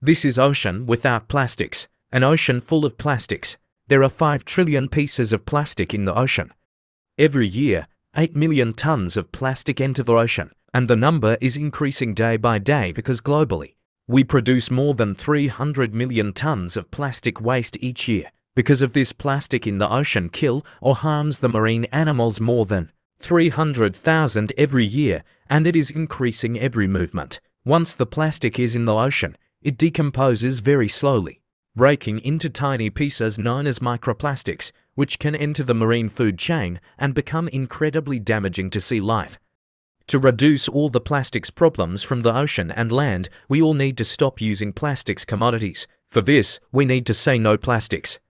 This is ocean without plastics, an ocean full of plastics. There are 5 trillion pieces of plastic in the ocean. Every year, 8 million tons of plastic enter the ocean, and the number is increasing day by day because globally, we produce more than 300 million tons of plastic waste each year. Because of this, plastic in the ocean kill or harms the marine animals more than 300,000 every year, and it is increasing every movement. Once the plastic is in the ocean, it decomposes very slowly, breaking into tiny pieces known as microplastics, which can enter the marine food chain and become incredibly damaging to sea life. To reduce all the plastics problems from the ocean and land, we all need to stop using plastics commodities. For this, we need to say no plastics.